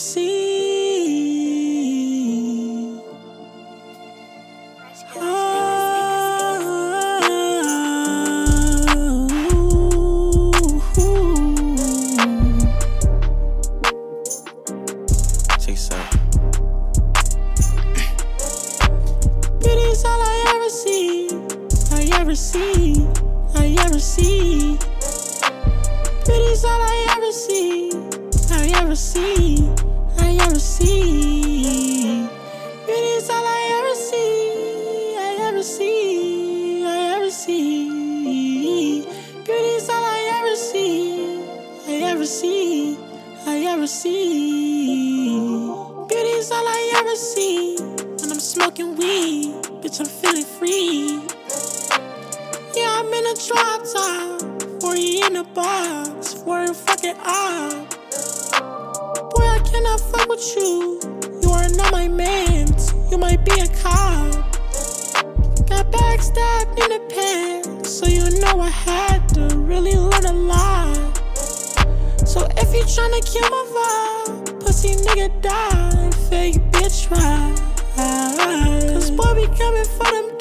see. All I ever see. I ever see. I ever see. All I ever see. I ever see. Ever see, I ever see. Beauty's all I ever see when I'm smoking weed. Bitch, I'm feeling free. Yeah, I'm in a drop top, 40 in a box, for a fucking up. Boy, I cannot fuck with you. You are not my man. You might be a cop. Got backstabbed in the past, so you know I had to really learn a lot. So if you tryna kill my vibe, pussy nigga die, fake bitch ride. Cause boy, we coming for them